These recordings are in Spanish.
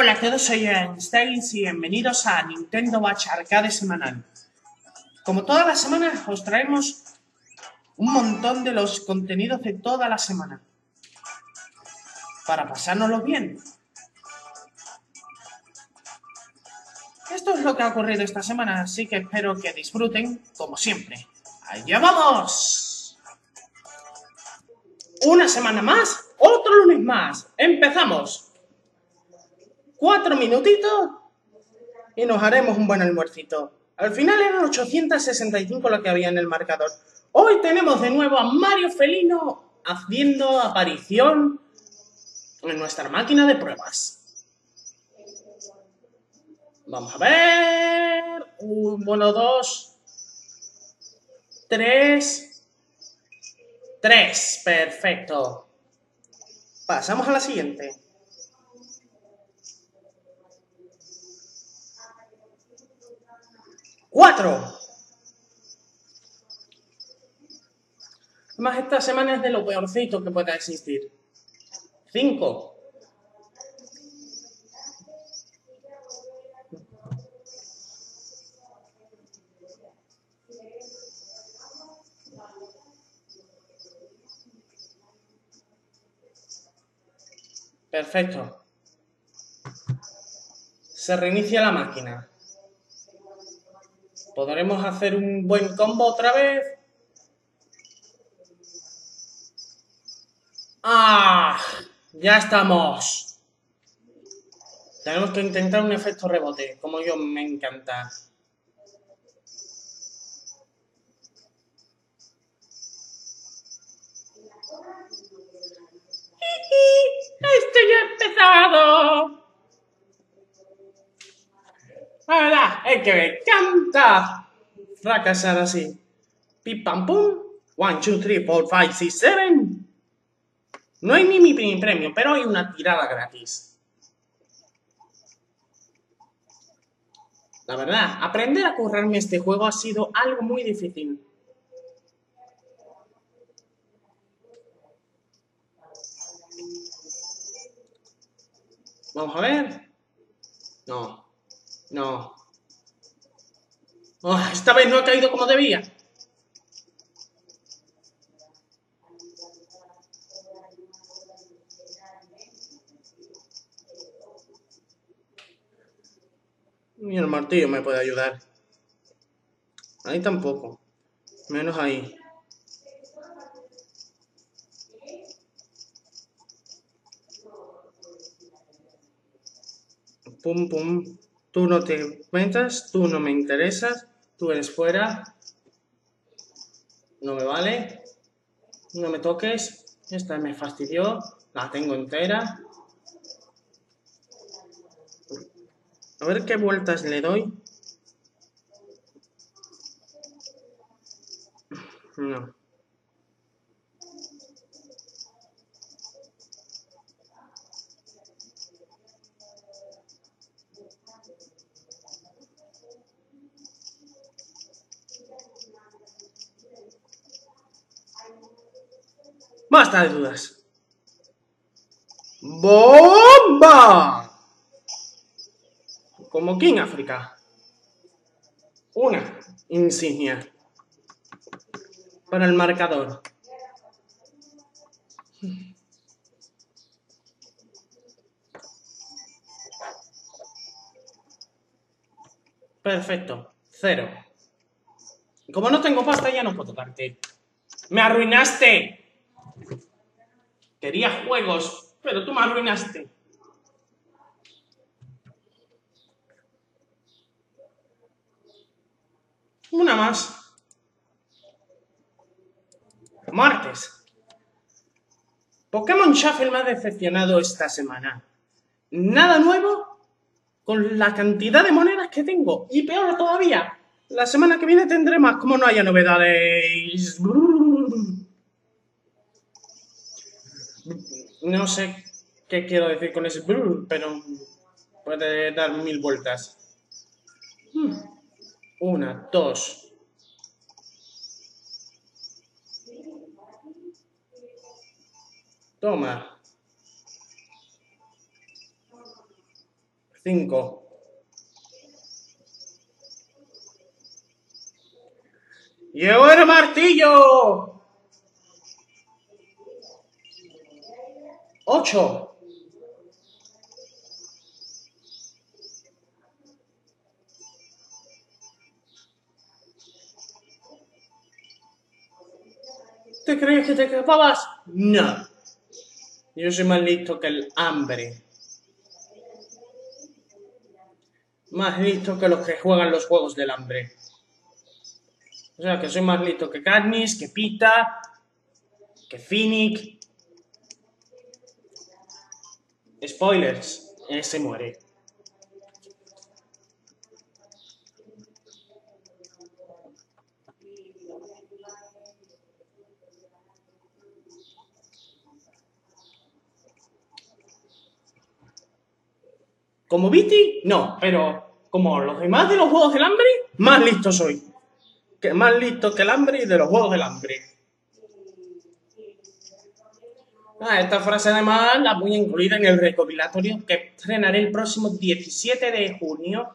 Hola a todos, soy Einstein y bienvenidos a Nintendo Watch Arcade Semanal. Como todas las semanas os traemos un montón de los contenidos de toda la semana. Para pasárnoslo bien. Esto es lo que ha ocurrido esta semana, así que espero que disfruten como siempre. ¡Allá vamos! Una semana más, otro lunes más. ¡Empezamos! Cuatro minutitos y nos haremos un buen almuercito. Al final eran 865 lo que había en el marcador. Hoy tenemos de nuevo a Mario Felino haciendo aparición en nuestra máquina de pruebas. Vamos a ver. Un, dos. Tres. Tres. Perfecto. Pasamos a la siguiente. ¡Cuatro! Además, esta semana es de lo peorcito que pueda existir. Cinco. Perfecto. Se reinicia la máquina. ¿Podremos hacer un buen combo otra vez? ¡Ah! Ya estamos. Tenemos que intentar un efecto rebote, como yo me encanta. ¡Esto ya empezado! ¡Hala! ¡Es que me encanta! Fracasar así. Pip pam pum. One, two, three, four, five, six, seven. No hay ni mi primer premio, pero hay una tirada gratis. La verdad, aprender a currarme este juego ha sido algo muy difícil. Vamos a ver. No. No. Oh, esta vez no ha caído como debía. Ni el martillo me puede ayudar. Ahí tampoco. Menos ahí. Pum, pum. Tú no te cuentas, tú no me interesas, tú eres fuera. No me vale. No me toques. Esta me fastidió. La tengo entera. A ver qué vueltas le doy. No. Basta de dudas. ¡Bomba! Como King África. Una insignia. Para el marcador. Perfecto. Cero. Como no tengo pasta, ya no puedo darte. ¡Me arruinaste! Quería juegos, pero tú me arruinaste. Una más. Martes. Pokémon Shuffle me ha decepcionado esta semana. Nada nuevo con la cantidad de monedas que tengo. Y peor todavía, la semana que viene tendré más como no haya novedades. No sé qué quiero decir con ese pero puede dar mil vueltas. Hmm. Una, dos. Toma. Cinco. ¡Llevo el martillo! Ocho. ¿Te crees que te escapabas? No. Yo soy más listo que el hambre. Más listo que los que juegan los juegos del hambre. O sea, que soy más listo que Katniss, que Pita, que Phoenix. Spoilers, ese muere. Como Viti, no, pero como los demás de los Juegos del Hambre, más listo soy. Que más listo que el hambre y de los Juegos del Hambre. Ah, esta frase además la voy a incluir en el recopilatorio que estrenaré el próximo 17 de junio.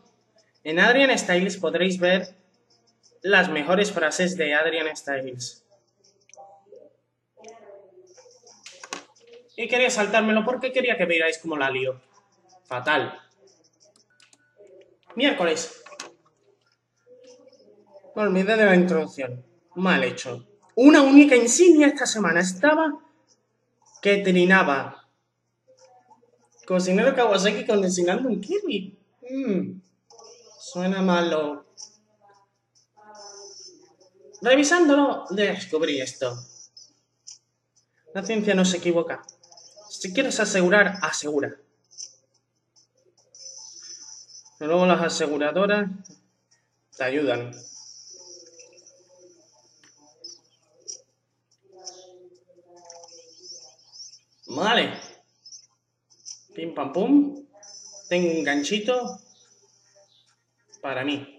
En Adrian Styles podréis ver las mejores frases de Adrian Styles. Y quería saltármelo porque quería que veáis cómo la lío. Fatal. Miércoles. Me olvidé de la introducción. Mal hecho. Una única insignia esta semana estaba que trinaba. Cocinero Kawasaki condicionando un Kirby. Mm, suena malo. Revisándolo, descubrí esto. La ciencia no se equivoca. Si quieres asegurar, asegura. Luego las aseguradoras te ayudan. Vale. Pim pam pum. Tengo un ganchito para mí.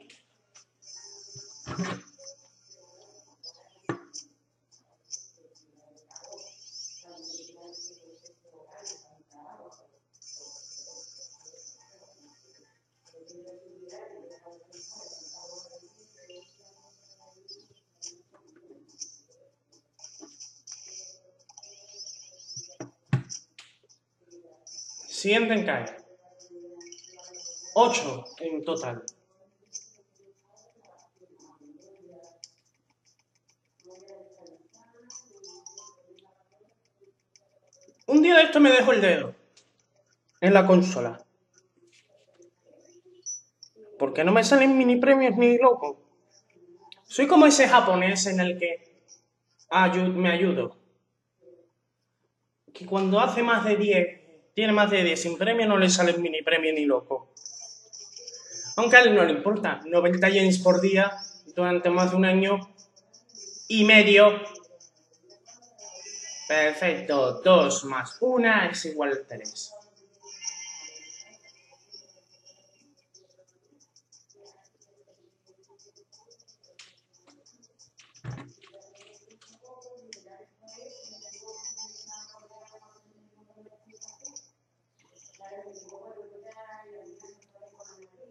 Siguiente en cae. 8 en total. Un día de esto me dejo el dedo en la consola. Porque no me salen mini premios ni loco. Soy como ese japonés en el que me ayudo. Que cuando hace más de 10 tiene más de 10 sin premio, no le sale mini premio ni loco. Aunque a él no le importa, 90 yens por día durante más de un año y medio. Perfecto, 2 más 1 es igual a 3.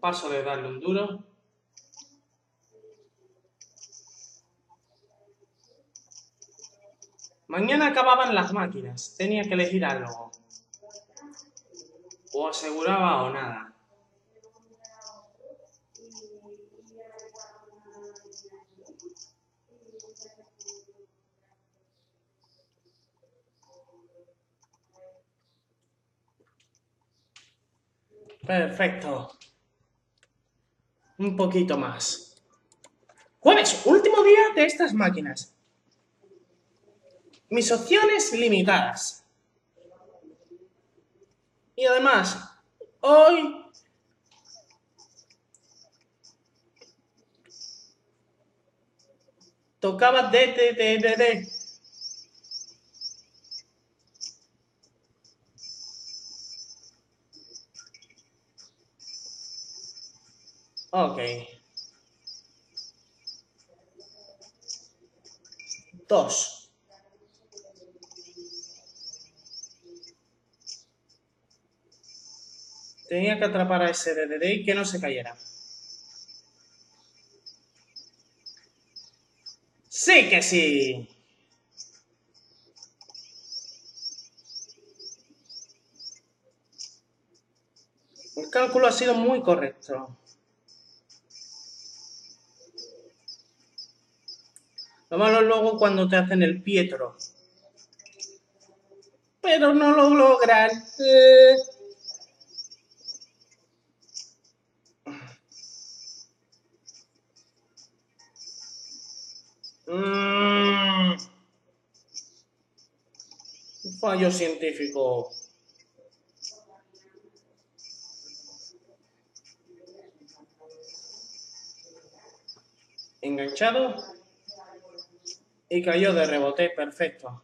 Paso de darle un duro. Mañana acababan las máquinas. Tenía que elegir algo. O aseguraba o nada. Perfecto un poquito más. Jueves, último día de estas máquinas. Mis opciones limitadas. Y además, hoy tocaba de, de. Ok. Dos. Tenía que atrapar a ese DDD y que no se cayera. ¡Sí que sí! El cálculo ha sido muy correcto. Lo malo luego cuando te hacen el Pietro. Pero no lo logran. Mm. Un fallo científico. Enganchado. Y cayó de rebote, perfecto.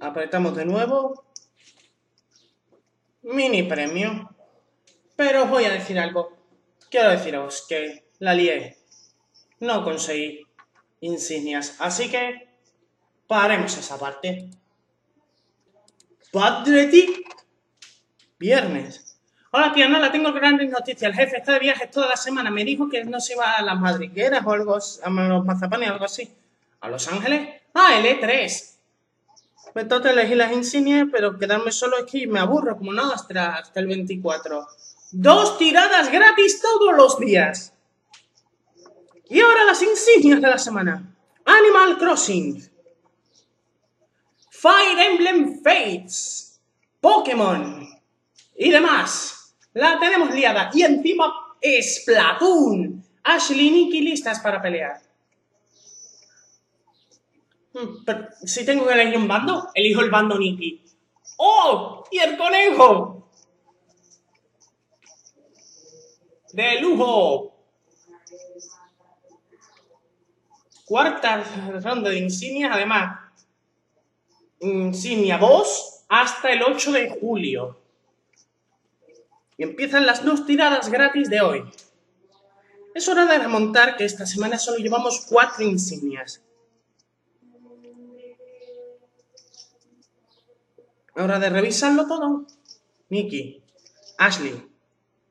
Apretamos de nuevo. Mini premio. Pero os voy a decir algo. Quiero deciros que la lié. No conseguí insignias. Así que paremos esa parte. Padre Viernes. Hola, tía la tengo grandes noticias. El jefe está de viaje toda la semana. Me dijo que no se iba a las madrigueras o algo, a los mazapanes o algo así. ¿A Los Ángeles? Ah, el E3. Me toca elegir las insignias, pero quedarme solo aquí me aburro, como no, hasta el 24. Dos tiradas gratis todos los días. Y ahora las insignias de la semana. Animal Crossing. Fire Emblem Fates. Pokémon. Y demás. La tenemos liada. Y encima Splatoon. Ashley y Nikki listas para pelear. Hmm, si tengo que elegir un bando, elijo el bando Nikki. ¡Oh! ¡Y el conejo! de lujo. Cuarta ronda de insignias, además, insignia 2 hasta el 8 de julio. Y empiezan las dos tiradas gratis de hoy. Es hora de remontar que esta semana solo llevamos cuatro insignias. Hora de revisarlo todo. Mickey, Ashley,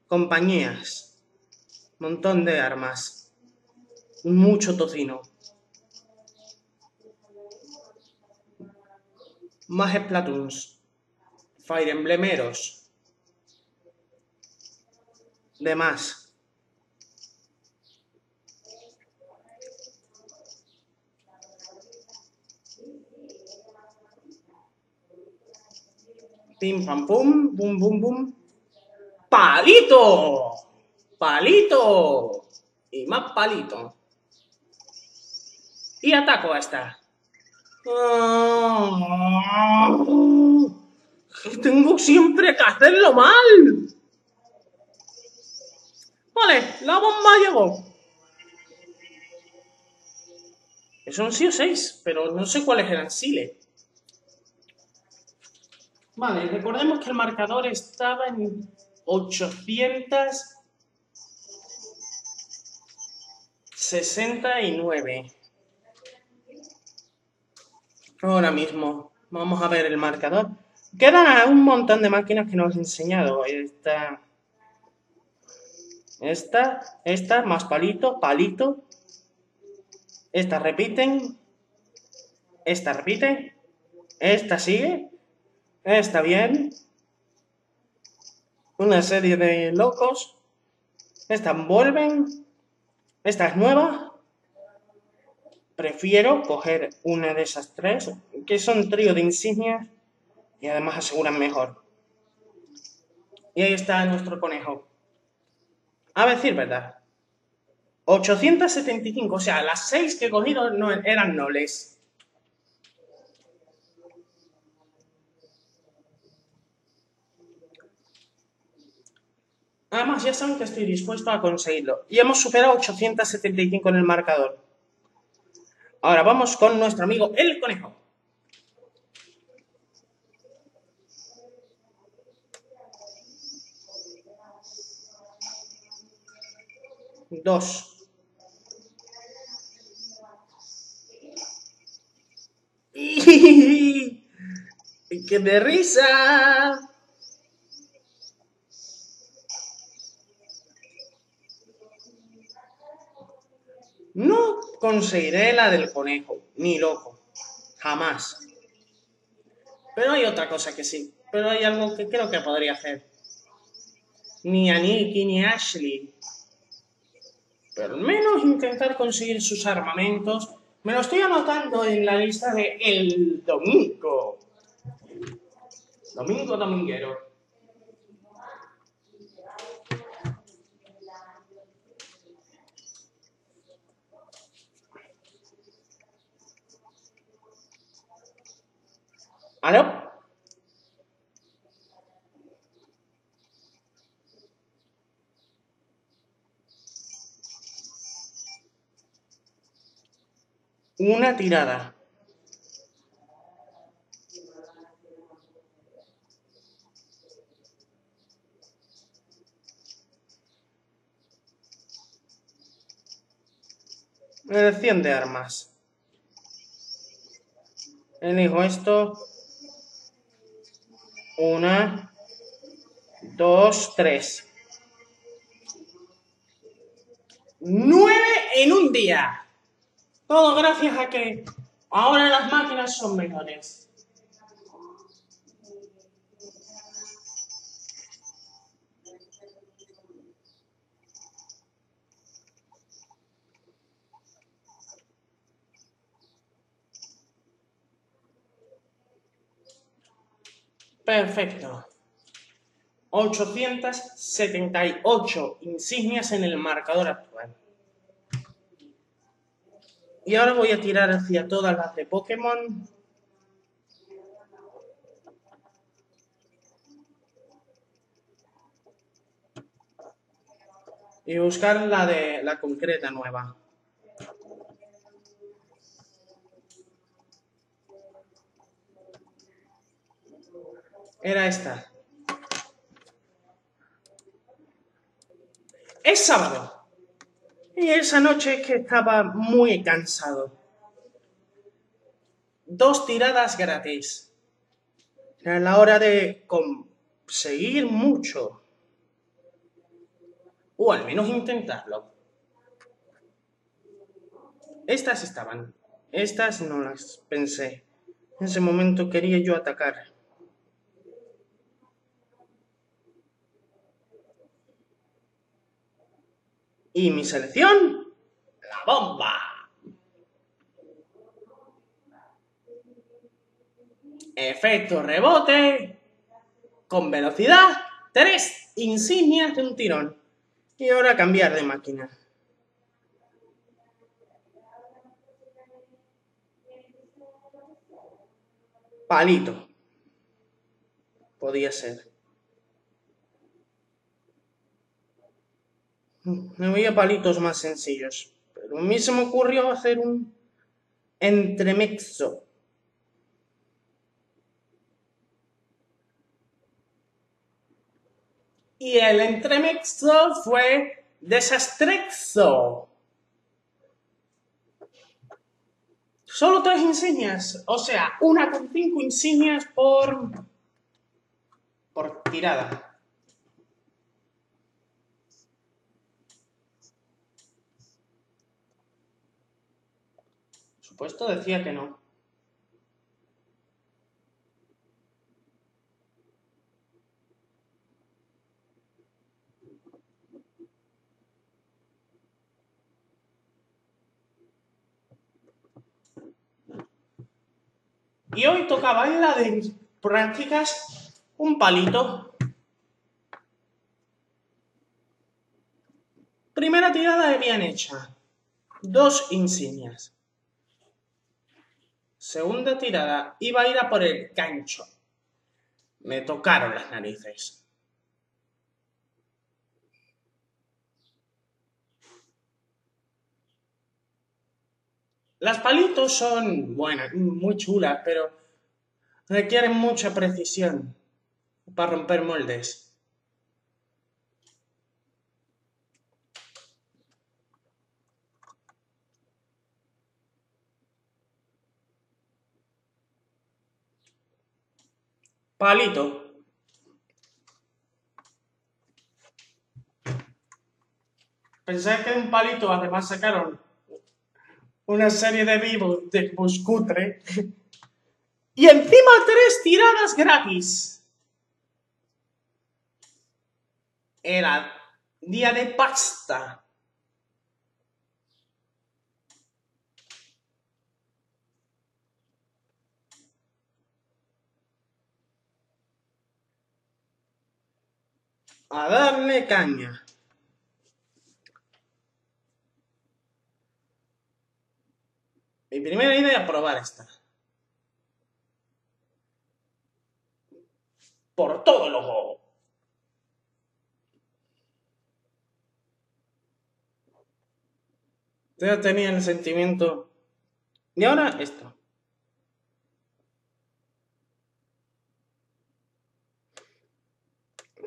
compañías, montón de armas, mucho tocino. Más Splatoons, Fire Emblemeros, demás. Pim pam pum, bum bum bum. ¡Palito! palito y más palito. Y ataco a esta. Ah, tengo siempre que hacerlo mal. Vale, la bomba llegó. Son sí o seis, pero no sé cuáles eran Sile. Vale, recordemos que el marcador estaba en 800 69. Ahora mismo. Vamos a ver el marcador. Quedan un montón de máquinas que nos he enseñado. Esta. Esta. Esta. Más palito. Palito. Esta repiten. Esta repite. Esta sigue. Está bien. Una serie de locos. Esta vuelven. Esta es nueva. Prefiero coger una de esas tres, que son trío de insignias y además aseguran mejor. Y ahí está nuestro conejo. A decir verdad. 875, o sea, las seis que he cogido no eran nobles. Además, ya saben que estoy dispuesto a conseguirlo. Y hemos superado 875 en el marcador. Ahora vamos con nuestro amigo el conejo. Dos. ¡Y ¡Qué de risa! No conseguiré la del conejo, ni loco, jamás. Pero hay otra cosa que sí, pero hay algo que creo que podría hacer. Ni a Nicky ni a Ashley. Pero al menos intentar conseguir sus armamentos. Me lo estoy anotando en la lista de El Domingo. Domingo Dominguero. ¿Aló? Una tirada. Elección de armas. Elijo esto una, dos, tres. Nueve en un día. Todo gracias a que ahora las máquinas son mejores. Perfecto. 878 insignias en el marcador actual. Y ahora voy a tirar hacia todas las de Pokémon. Y buscar la de la concreta nueva. era esta. Es sábado. Y esa noche es que estaba muy cansado. Dos tiradas gratis. Era la hora de conseguir mucho. O al menos intentarlo. Estas estaban. Estas no las pensé. En ese momento quería yo atacar. Y mi selección, la bomba. Efecto rebote, con velocidad, tres insignias de un tirón. Y ahora cambiar de máquina. Palito. Podía ser. Me voy a palitos más sencillos. Pero a mí se me ocurrió hacer un entremezzo. Y el entremezzo fue desastrexo. Solo tres insignias. O sea, una con cinco insignias por, por tirada. Supuesto decía que no. Y hoy tocaba en la de prácticas un palito. Primera tirada de bien hecha. Dos insignias. Segunda tirada, iba a ir a por el gancho. Me tocaron las narices. Las palitos son buenas, muy chulas, pero requieren mucha precisión para romper moldes. Palito. Pensé que un palito además sacaron una serie de vivos de Buscutre. y encima tres tiradas gratis. Era día de pasta. A darle caña. Mi primera idea es probar esta. Por todo el ojo. Ya tenía el sentimiento. Y ahora esto.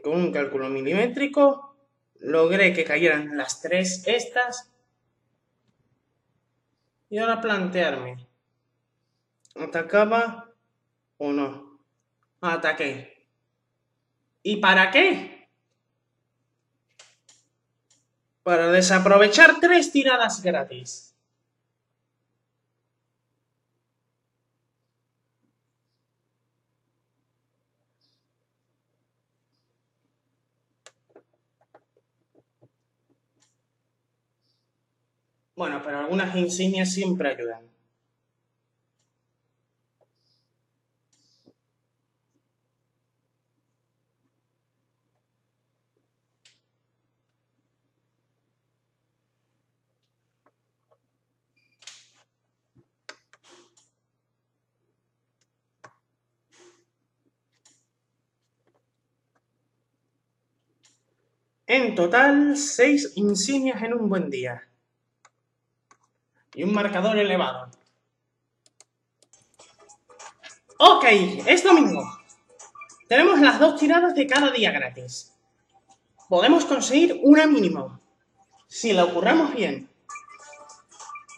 Con un cálculo milimétrico logré que cayeran las tres estas. Y ahora plantearme. ¿Atacaba o no? Ataqué. ¿Y para qué? para desaprovechar tres tiradas gratis. Bueno, pero algunas insignias siempre ayudan. En total, seis insignias en un buen día. Y un marcador elevado. Ok, es domingo. Tenemos las dos tiradas de cada día gratis. Podemos conseguir una mínimo. Si la ocurramos bien.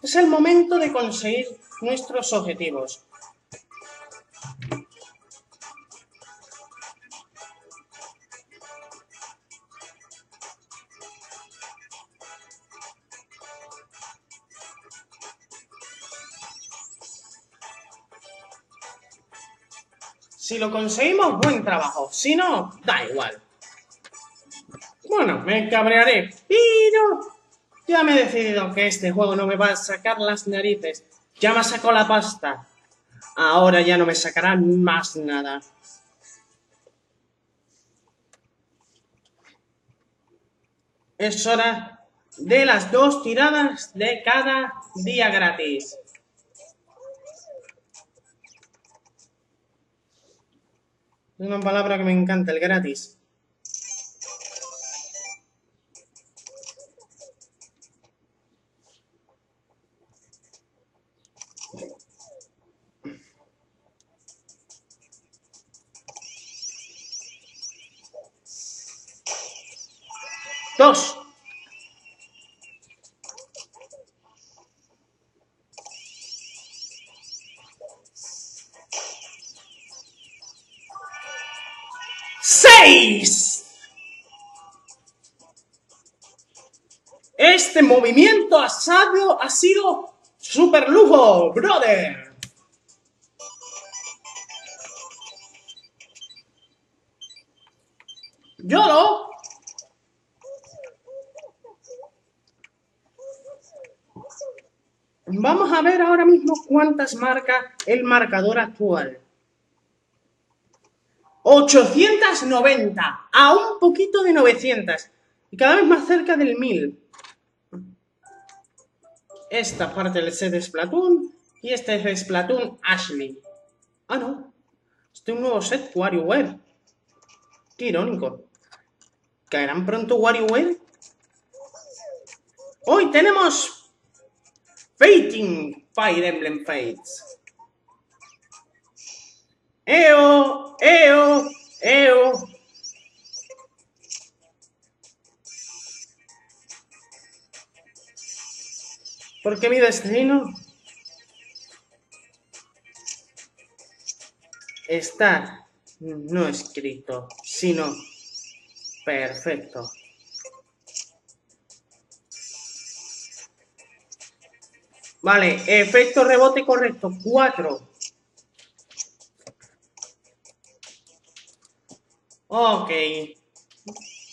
Es el momento de conseguir nuestros objetivos. Si lo conseguimos, buen trabajo. Si no, da igual. Bueno, me cabrearé, pero ya me he decidido que este juego no me va a sacar las narices. Ya me sacó la pasta. Ahora ya no me sacarán más nada. Es hora de las dos tiradas de cada día gratis. Una palabra que me encanta, el gratis. Movimiento ha, ha sido super lujo, brother. lo Vamos a ver ahora mismo cuántas marca el marcador actual. 890, a un poquito de 900 y cada vez más cerca del 1000. Esta parte del set de Splatoon y este es Splatoon Ashley. Ah, no. Este es un nuevo set WarioWare. Qué irónico. ¿Caerán pronto WarioWare? Hoy tenemos Fating Fire Emblem Fates. ¡Eo! ¡Eo! ¡Eo! Porque mi destino está no escrito, sino perfecto. Vale, efecto rebote correcto, 4. Ok.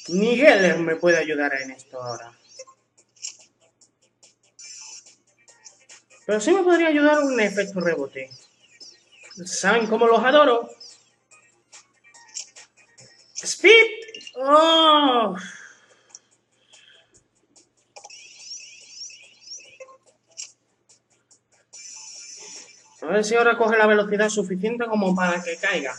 Miguel me puede ayudar en esto ahora. Pero sí me podría ayudar un efecto rebote. ¿Saben cómo los adoro? Speed. Oh. A ver si ahora coge la velocidad suficiente como para que caiga.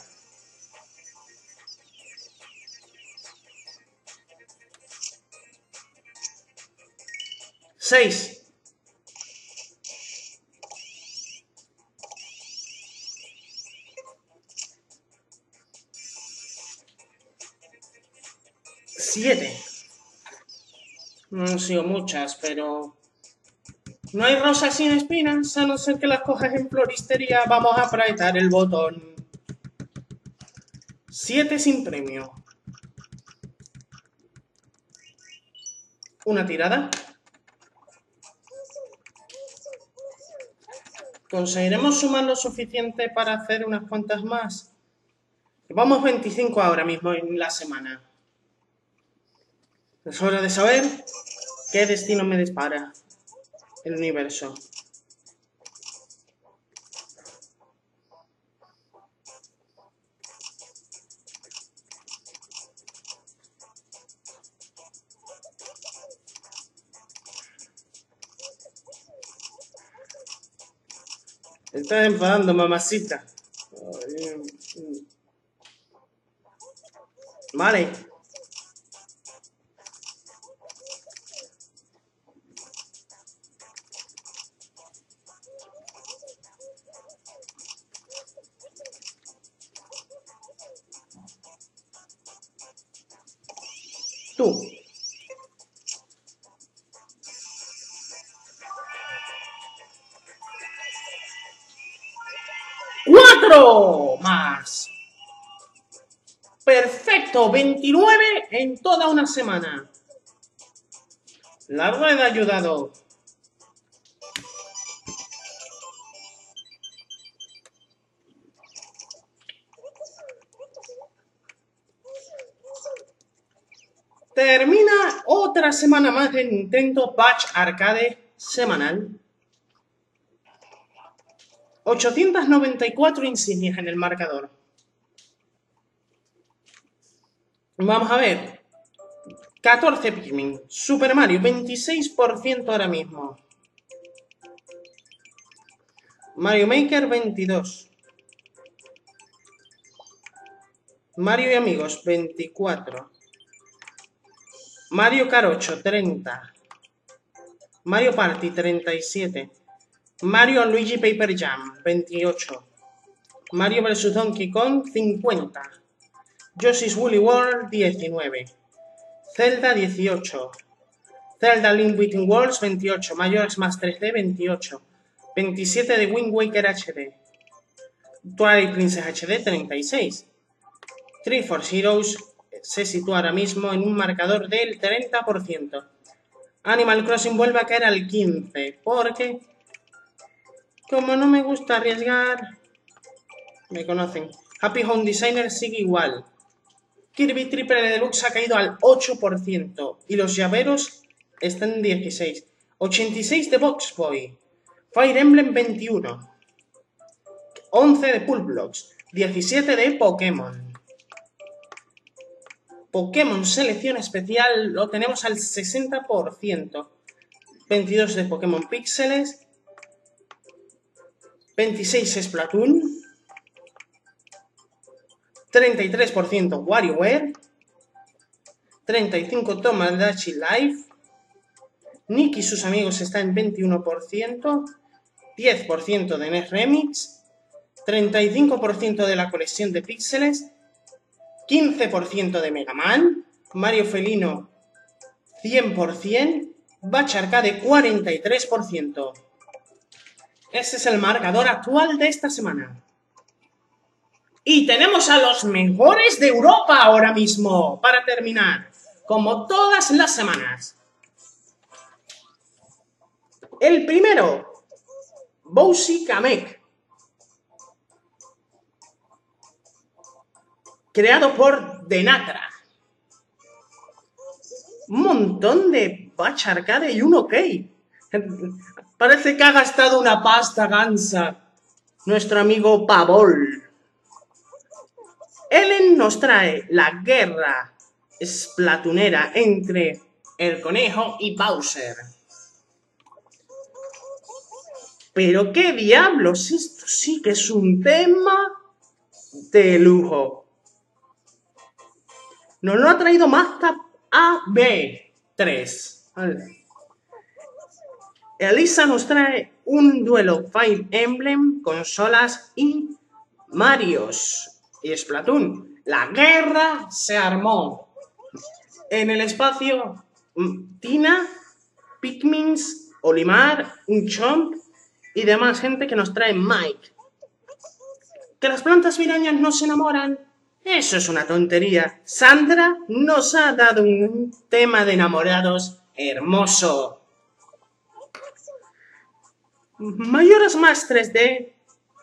Seis. Siete. No han sido muchas, pero... No hay rosas sin espinas, a no ser que las cojas en floristería. Vamos a apretar el botón. Siete sin premio. Una tirada. ¿Conseguiremos sumar lo suficiente para hacer unas cuantas más? Vamos 25 ahora mismo en la semana. Es hora de saber qué destino me dispara el universo. estás enfadando, mamacita. Vale. Más. Perfecto, 29 en toda una semana. La rueda ha ayudado. Termina otra semana más de Nintendo Patch Arcade semanal. 894 insignias en el marcador. Vamos a ver. 14 Pikmin. Super Mario, 26% ahora mismo. Mario Maker, 22. Mario y amigos, 24. Mario Kart 8, 30. Mario Party, 37. Mario Luigi Paper Jam, 28. Mario vs. Donkey Kong, 50. Yoshi's Woolly World, 19. Zelda, 18. Zelda Link Between Worlds, 28. Majora's Mask 3D, 28. 27 de Wind Waker HD. Twilight Princess HD, 36. Three Force Heroes se sitúa ahora mismo en un marcador del 30%. Animal Crossing vuelve a caer al 15%, porque como no me gusta arriesgar, me conocen. Happy Home Designer sigue igual. Kirby Triple Deluxe ha caído al 8% y los llaveros están en 16. 86 de Box Boy. Fire Emblem 21. 11 de Pool Blocks. 17 de Pokémon. Pokémon selección especial lo tenemos al 60%. 22 de Pokémon Píxeles 26 Splatoon, 33% WarioWare, 35 Tomodachi Life, Nick y sus amigos están en 21%, 10% de NES Remix, 35% de la colección de píxeles, 15% de Mega Man, Mario Felino 100%, Bacharka de 43%. Ese es el marcador actual de esta semana. Y tenemos a los mejores de Europa ahora mismo, para terminar, como todas las semanas. El primero, Bousi Kamek. Creado por Denatra. Un montón de patch arcade y un ok. Parece que ha gastado una pasta gansa nuestro amigo Pavol. Ellen nos trae la guerra esplatunera entre el conejo y Bowser. Pero qué diablos, esto sí que es un tema de lujo. Nos lo ha traído Mazda AB3. Elisa nos trae un duelo Fire Emblem, consolas y Marios y Splatoon. La guerra se armó. En el espacio, mm, Tina, Pikmins, Olimar, Unchomp y demás gente que nos trae Mike. ¿Que las plantas virañas no se enamoran? Eso es una tontería. Sandra nos ha dado un tema de enamorados hermoso. Mayoras más 3D,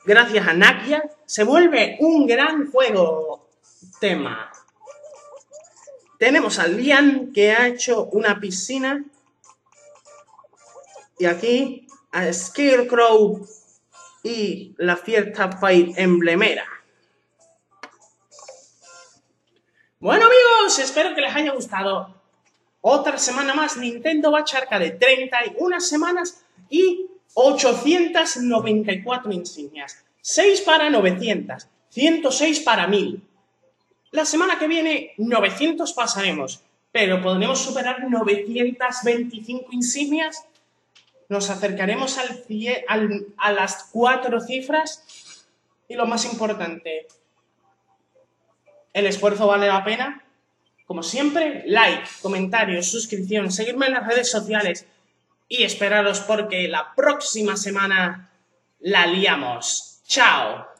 gracias a Nakia, se vuelve un gran juego tema. Tenemos a Lian que ha hecho una piscina. Y aquí a Scarecrow y la fiesta Fight emblemera. Bueno amigos, espero que les haya gustado. Otra semana más Nintendo va a de 31 semanas y 894 insignias. 6 para 900, 106 para 1000. La semana que viene 900 pasaremos, pero ¿podremos superar 925 insignias? ¿Nos acercaremos al, a las cuatro cifras? Y lo más importante, ¿el esfuerzo vale la pena? Como siempre, like, comentarios, suscripción, seguirme en las redes sociales y esperaros porque la próxima semana la liamos. Chao.